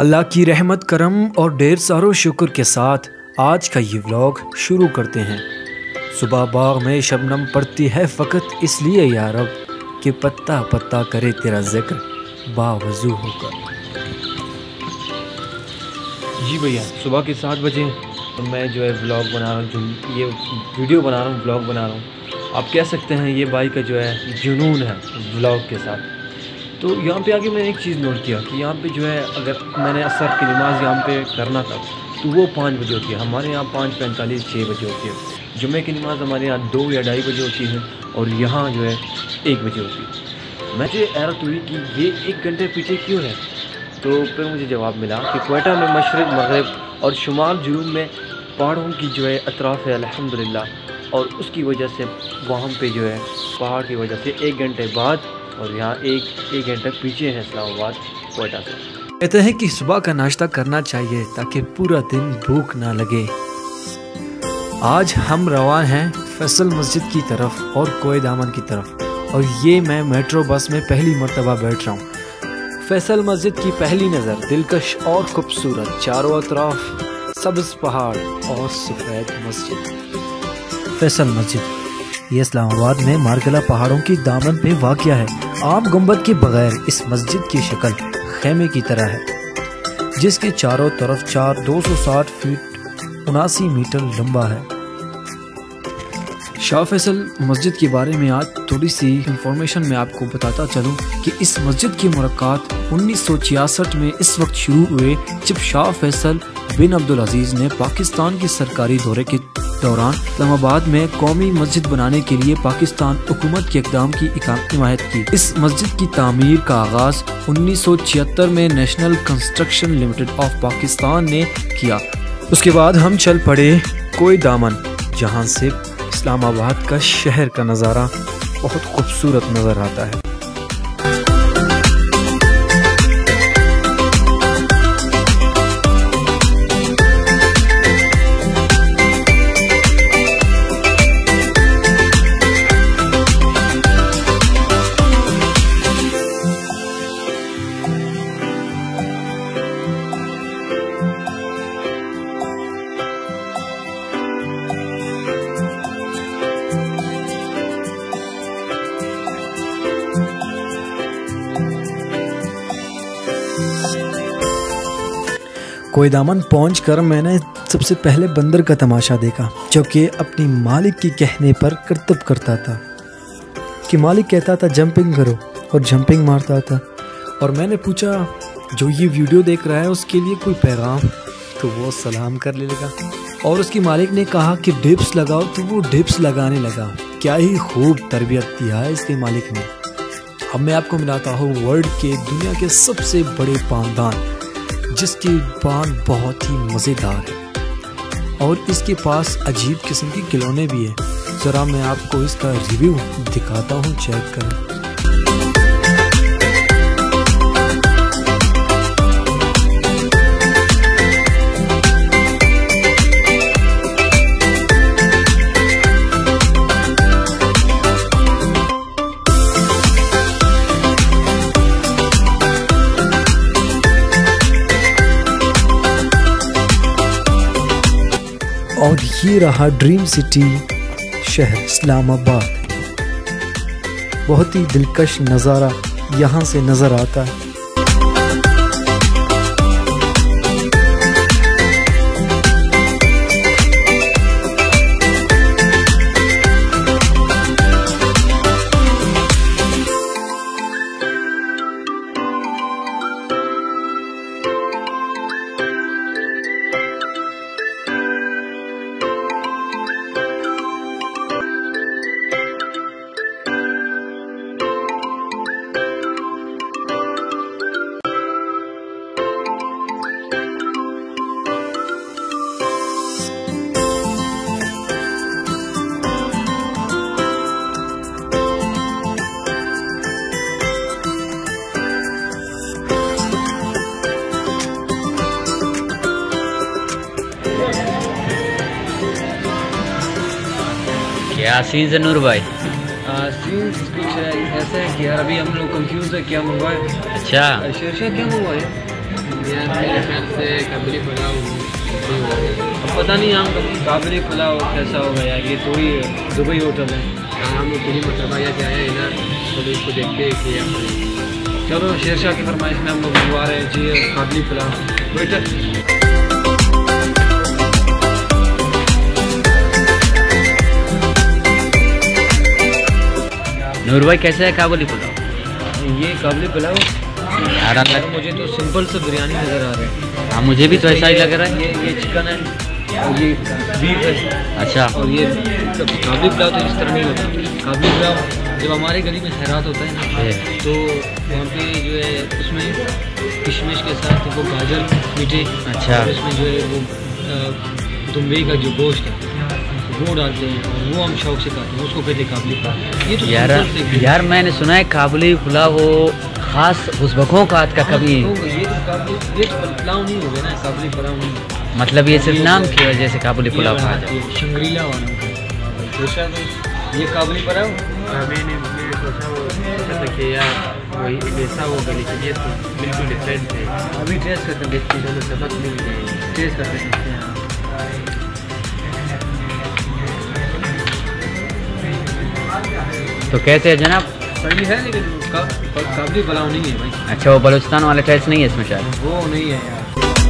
اللہ کی رحمت، کرم اور ڈھیر سارو شکر کے ساتھ آج کا یہ ولاگ شروع کرتے ہیں۔ صبح باغ میں شبنم پڑتی ہے فقط اس لیے یا رب کہ پتا پتا کرے تیرا ذکر باوضو ہو کر جی بھیا، صبح کے سات بجے میں جو ہے ولاگ بنا رہا ہوں یہ ویڈیو بنا رہا ہوں ولاگ بنا رہا ہوں۔ آپ کہہ سکتے ہیں یہ بائی کا جو ہے جنون ہے ولاگ کے ساتھ۔ تو یہاں پہ آگے میں نے ایک چیز نوٹ کیا کہ یہاں پہ جو ہے اگر میں نے اثر کی نماز یہاں پہ کرنا تھا تو وہ پانچ بجے ہوتی ہے۔ ہمارے یہاں پانچ پینتالیس چھ بجے ہوتی ہے۔ جمعہ کی نماز ہمارے یہاں دو یا ڈھائی بجے ہوتی ہے اور یہاں جو ہے ایک بجے ہوتی ہے۔ میں مجھے حیرت ہوئی کہ یہ ایک گھنٹے پیچھے کیوں ہے؟ تو پھر مجھے جواب ملا کہ کوئٹہ میں مشرق، مغرب اور شمال جنوب میں پہاڑوں کی جو ہے اطراف ہے، الحمدللہ اور اس کی وجہ سے وہاں پہ جو ہے پہاڑ کی وجہ سے ایک گھنٹے بعد اور یہاں ایک ایک گھنٹہ پیچھے ہے اسلام آباد، کوئٹہ سے۔ کہتے ہیں کہ صبح کا ناشتہ کرنا چاہیے تاکہ پورا دن بھوک نہ لگے۔ آج ہم روان ہیں فیصل مسجد کی طرف اور کوئے دامن کی طرف۔ اور یہ میں میٹرو بس میں پہلی مرتبہ بیٹھ رہا ہوں۔ فیصل مسجد کی پہلی نظر دلکش اور خوبصورت چاروں اطراف، سبز پہاڑ اور سفید مسجد۔ فیصل مسجد۔ یہ اسلام آباد میں مارگلہ پہاڑوں کی دامن پہ واقع ہے۔ عام گنبد کے بغیر اس مسجد کی شکل خیمے کی طرح ہے، جس کے چاروں طرف چار دو سو ساٹھ فیٹ اناسی میٹر لمبا ہے۔ شاہ فیصل، مسجد کے بارے میں آج تھوڑی سی انفارمیشن میں آپ کو بتاتا چلوں کہ اس مسجد کے مرکات انیس سو چھیاسٹھ میں اس وقت شروع ہوئے جب شاہ فیصل بن عبدالعزیز نے پاکستان کے سرکاری دورے کے دوران اسلام آباد میں قومی مسجد بنانے کے لیے پاکستان حکومت کے اقدام کی حمایت کی۔ اس مسجد کی تعمیر کا آغاز انیس سو چھہتر میں national construction limited of Pakistan نے کیا۔ اس کے بعد ہم چل پڑے کوئی دامن، جہاں سے اسلام آباد کا شہر کا نظارہ بہت خوبصورت نظر آتا ہے۔ کوئی دامن پہنچ کر میں نے سب سے پہلے بندر کا تماشا دیکھا، جو کہ اپنی مالک کی کہنے پر کرتب کرتا تھا کہ مالک کہتا تھا، جمپنگ کرو اور جمپنگ مارتا تھا۔ اور میں نے پوچھا، جو یہ ویڈیو دیکھ رہا ہے، اس کے لیے کوئی پیغام؟ تو وہ سلام کر لے لگا۔ اور اس کی مالک نے کہا کہ ڈپس لگاؤ، تو وہ ڈپس لگانے لگا۔ کیا ہی خوب تربیت دیا ہے اس کے مالک نے۔ اب میں آپ کو ملاتا ہوں، ورلڈ کے دنیا کے سب سے بڑے پاندان۔ جس کی بان بہت ہی مزیدار ہے۔ اور اس کے پاس عجیب قسم کی کھلونے بھی ہیں۔ ذرا میں آپ کو اس کا ریویو دکھاتا ہوں چیک کریں۔ اور یہ رہا ڈریم سٹی شہر اسلام آباد۔ بہت ہی دلکش نظارہ یہاں سے نظر آتا ہے۔ یاسین زنور بھائی. سینس کچھ ایسا ہے کہ یار ابھی ہم لوگ کنفیوز ہے کیا منگوائے اچھا. شیر شاہ کیا منگوائے اب پتہ نہیں ہم کابلی پلاؤ کیسا ہوگا یار یہ تو ہی دبئی ہوٹل ہے۔ ہاں، ہم لوگ دلی مرتبہ یا کیا ہے ادھر تو اس کو دیکھتے ہیں کہ چلو شیر شاہ کی فرمائش میں ہم لوگ منگوا رہے ہیں جی کابلی پلاؤ۔ بیٹر نور بھائی کیسے ہے کابلی پلاؤ؟ یہ کابلی پلاؤ؟ یار مجھے تو سمپل سے بریانی نظر آ رہا ہے۔ ہاں مجھے بھی تو ایسا ہی لگ رہا ہے۔ یہ یہ چکن ہے اور یہ بیف ہے۔ اچھا۔ اور یہ کابلی پلاؤ تو اس طرح نہیں ہوتا۔ کابلی پلاؤ جب ہمارے گلی میں خیرات ہوتا ہے نا جی۔ تو وہاں پہ جو ہے اس میں کشمش کے ساتھ وہ گاجر میٹھے اچھا۔ اس میں جو ہے وہ دمبئی کا جو گوشت ہے۔ وہ ڈالتے ہیں اور وہ ہم شوق سے کھاتے ہیں اس کو کہتے ہیں کابلی پلاؤ یہ تو یار یار میں نے سنا ہے کابلی پلاؤ وہ خاص اس بکوں کا ہاتھ کا ہاں، کبھی۔ یہ پلاؤ نہیں ہوگا نا کابلی پلاؤ نہیں۔ مطلب یہ صرف نام کی وجہ سے کابلی پلاؤ کھا جائے ہے۔ شنگریلا والا یہ کابلی پلاؤ؟ میں نے یہ تو بالکل ڈفرینٹ ہے۔ ابھی ٹیسٹ کرتے ہیں۔ ٹیسٹ کرتے ہیں۔ تو کیسے ہے جناب؟ صحیح ہے لیکن قابل بلاؤ نہیں ہے بھائی۔ اچھا وہ بلوچستان والے ٹیسٹ نہیں ہے اس میں شاید؟ وہ نہیں ہے یار۔